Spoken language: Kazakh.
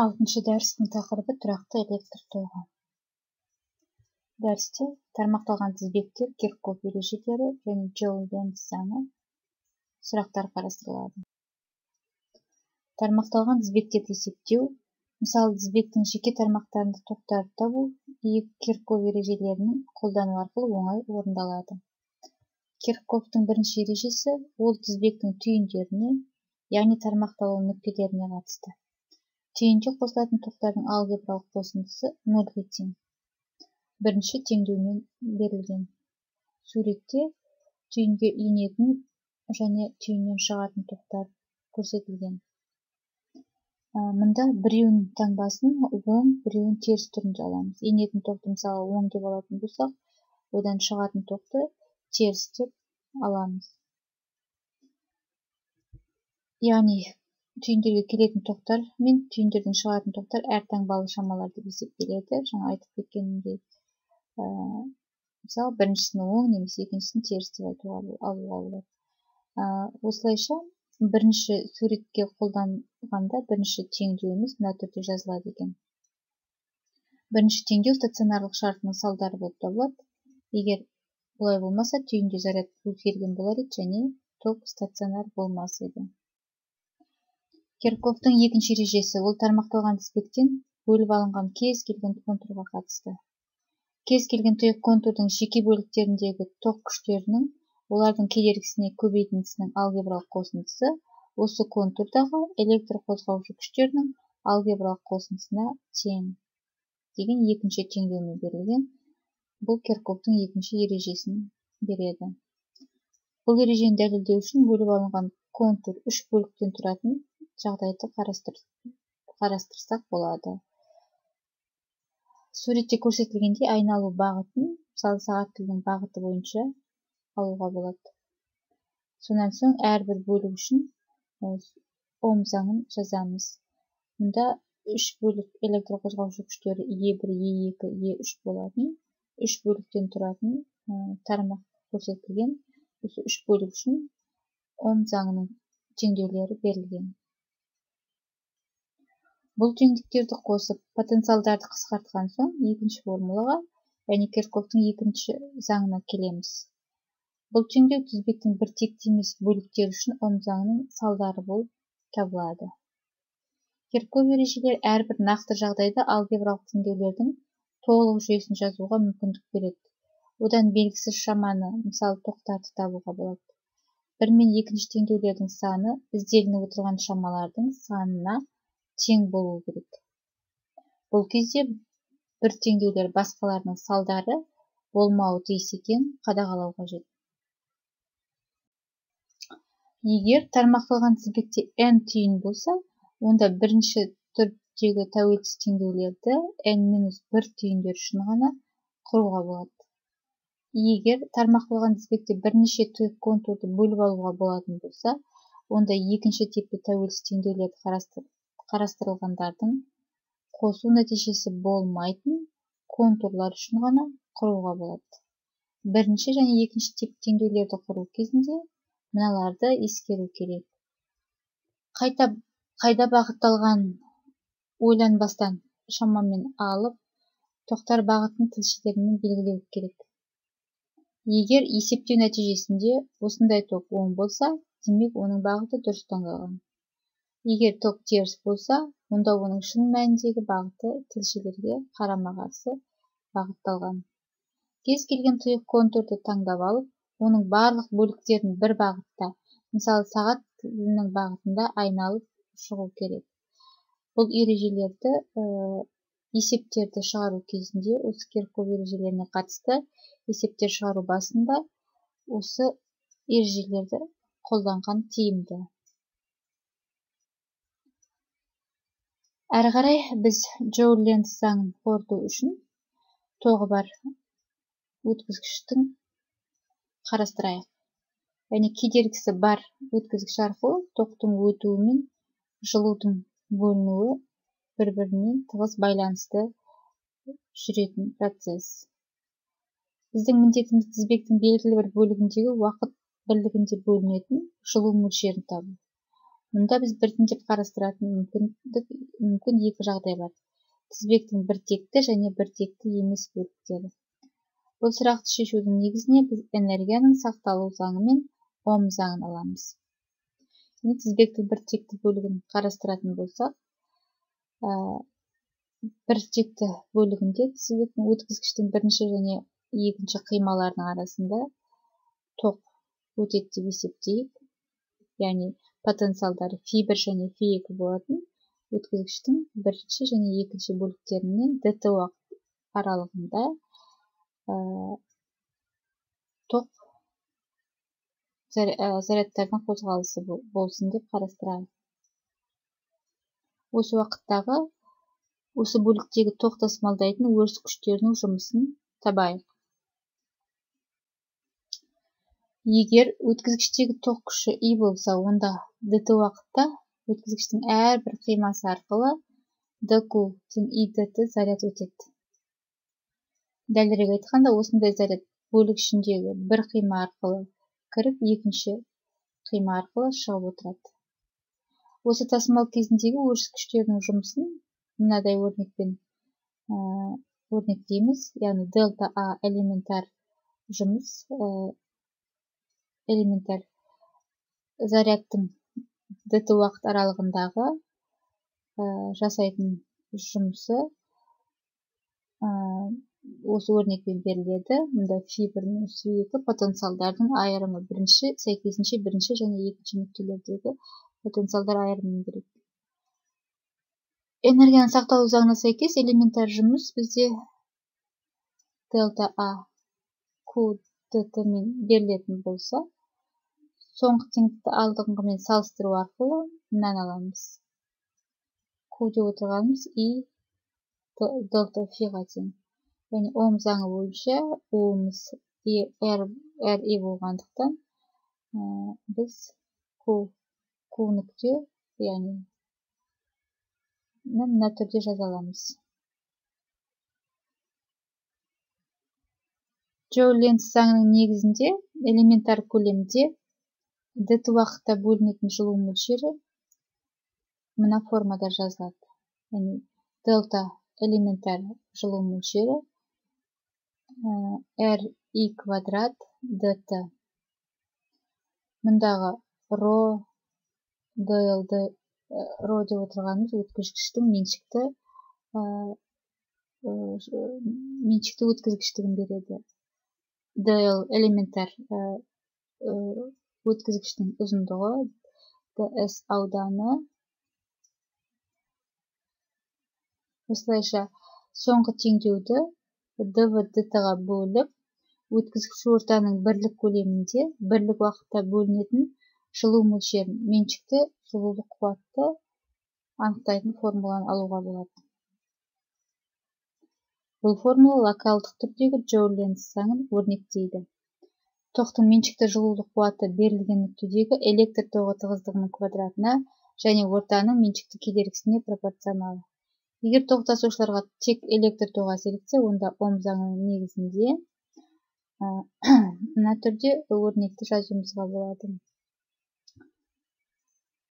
алтыншы дәрістің тақырыбы тұрақты электр тоғы дәрісте тармақталған тізбектер кирков ережелері және джоул ленц заңы сұрақтар қарастырылады. Тармақталған тізбектерді есептеу мысалы тізбектің жеке тармақтарында тоқтарды табу кирков ережелерінің қолдану арқылы оңай орындалады. Киркковтың бірінші ережесі ол тізбектің түйіндеріне яғни тармақталу нүктелеріне қатысты. Түйінге қосылатын тоқтардың алгебралық қосындысы нөлге тең бірінші теңдеумен берілген. Суретте түйінге енетін және түйіннен шығатын тоқтар көрсетілген. Мында біреуінің таңбасын оң біреуін теріс түрінде аламыз. Енетін тоқты мысалы оң деп алатын болсақ одан шығатын тоқты теріс деп аламыз. Яғни түйіндерге келетін тоқтар мен түйіндерден шығатын тоқтар әр таңбалы шамалар деп есептеледі. Жаңа айтып кеткенімдей ә, мысалы біріншісін оң немесе екіншісін теріс деп айтуға алуға. Болады ә, осылайша бірінші суретке қолданғанда бірінші теңдеуіміз мына түрде жазылады екен. Бірінші теңдеу стационарлық шартының салдары болып табылады. Егер бұлай болмаса түйінде заряд өзгерген болар еді және ток стационар болмас еді. Киркофтың екінші ережесі ол тармақталған тізбектен бөліп алынған кез келген контурға қатысты. Кез келген тұйық контурдың жеке бөліктеріндегі ток күштерінің олардың кедергісіне көбейтіндісінің алгебралық қосындысы осы контурдағы электр қозғаушы күштерінің алгебралық қосындысына тең деген екінші теңдеумен берілген бұл киркофтың екінші ережесін береді. Бұл ережені дәлелдеу үшін бөліп алынған контур үш бөліктен тұратын жағдайды қарастыр, қарастырсақ болады. суретте көрсетілгендей айналу бағытын мысалы сағат тілінің бағыты бойынша алуға болады. сонан соң әрбір бөлік үшін ом заңын жазамыз. мұнда үш бөлік электр қозғаушы күштері е бір е екі е үш болатын үш бөліктен тұратын тармақ көрсетілген. осы үш бөлік үшін ом заңының теңдеулері берілген. Бұл теңдіктерді қосып потенциалдарды қысқартқан соң екінші формулаға яғни кирковтың екінші заңына келеміз. Бұл теңдеу тізбектің бір текті емес бөліктері үшін ом заңының салдары болып табылады. Кирков ережелері әрбір нақты жағдайда алгебралық теңдеулердің толық жүйесін жазуға мүмкіндік береді. Одан белгісіз шаманы мысалы тоқтарды табуға болады. Бір мен екінші теңдеулердің саны ізделініп отырған шамалардың санына тең болуы керек. Бұл кезде бір теңдеулер басқаларының салдары болмауы тиіс екенін қадағалау қажет. Егер тармақталған тізбекте n түйін болса онда бірінші түрдегі тәуелсіз теңдеулерді n минус бір түйіндер үшін ғана құруға болады. Егер тармақталған тізбекте бірнеше контурды бөліп алуға болатын болса онда екінші типті тәуелсіз теңдеулерді қарастыр, қарастырылғандардың қосу нәтижесі болмайтын контурлар үшін ғана құруға болады. Бірінші және екінші тип теңдеулерді құру кезінде мыналарды ескеру керек. Қайта қайда бағытталған ойланбастан шамамен алып тоқтар бағытын тілшілермен белгілеу керек. Егер есептеу нәтижесінде осындай ток оң болса демек оның бағыты дұрыс таңдалған. Егер ток теріс болса онда оның шын мәніндегі бағыты тілшелерге қарама қарсы бағытталған. Кез келген тұйық контурды таңдап алып оның барлық бөліктерін бір бағытта мысалы сағат тілінің бағытында айналып шығу керек. Бұл ережелерді ә, есептерді шығару кезінде осы кирков ережелеріне қатысты есептер шығару басында осы ережелерді қолданған тиімді. Әрі қарай біз джоуль ленц заңын қорыту үшін тоғы бар өткізгіштің қарастырайық. Яғни кедергісі бар өткізгіш арқылы токтың өтуі мен жылудың бөлінуі бір бірімен тығыз байланысты жүретін процесс. Біздің міндетіміз тізбектің белгілі бір бөлігіндегі уақыт бірлігінде бөлінетін жылу мөлшерін табу. Мұнда біз біртіндеп қарастыратын мүмкіндік мүмкін екі жағдай бар. Тізбектің біртекті және біртекті емес бөліктері. Бұл сұрақты шешудің негізіне біз энергияның сақталу заңы мен ом заңын аламыз. Тізбектің біртекті бөлігін қарастыратын болсақ біртекті бөлігінде тізбектің өткізгіштің бірінші және екінші қималарының арасында тоқ өтеді деп есептейік. Яғни потенциалдары фи бір және фи екі болатын. Өткізгіштің бірінші және екінші бөліктерінен дт уақыт аралығында тоқ зарядтардың қозғалысы болсын деп қарастырайық осы уақыттағы осы бөліктегі тоқ тасымалдайтын өріс күштерінің жұмысын табайық. Егер өткізгіштегі тоқ күші и болса онда dt уақытта өткізгіштің әрбір қимасы арқылы dq тең и dt заряд өтеді. Дәлірек айтқанда осындай заряд бөлік ішіндегі бір қима арқылы кіріп екінші қима арқылы шығып отырады. Осы тасымал кезіндегі өріс күштерінің жұмысын мынадай өрнекпен өрнектейміз яғни дельта а элементар жұмыс элементар зарядтың дт уақыт аралығындағы жасайтын жұмысы осы өрнекпен беріледі. Мұнда фи бір минус екі потенциалдардың айырымы бірінші сәйкесінше бірінші және екінші нүктелердегі потенциалдар айырымын береді энергияны сақталу заңына сәйкес элементар жұмыс бізде дельта а q dt мен берілетін болса соңғы теңдікті алдыңғымен салыстыру арқылы мынаны аламыз. Q деп отырғанымыз и дельта фиға тең яғни ом заңы бойынша уымыз r i болғандықтан біз q q нүкте яғни мына түрде жаза аламыз джо ленц заңының негізінде элементар көлемде дт уақытта бөлінетін жылу мөлшері мына формада жазылады. Яғни дельта элементар жылу мөлшері r i квадрат dt мұндағы ро длд ро деп отырғанымыз өткізгіштің меншікті меншікті өткізгіштігін береді. Dl элементар өткізгіштің ұзындығы ds ауданы. Осылайша соңғы теңдеуді dv dt-ға бөліп өткізгіш ортаның бірлік көлемінде бірлік уақытта бөлінетін жылу мөлшерін меншікті жылулық қуатты анықтайтын формуланы алуға болады. Бұл формула локалдық түрдегі джоуль ленц заңын өрнектейді. Тоқтың меншікті жылулық қуаты берілген нүктедегі электр тоғы тығыздығының квадратына және ортаның меншікті кедергісіне пропорционал егер тоқ тасушыларға тек электр тоғы әсер етсе онда ом негізінде мына түрде өрнекті жазуымызға болады.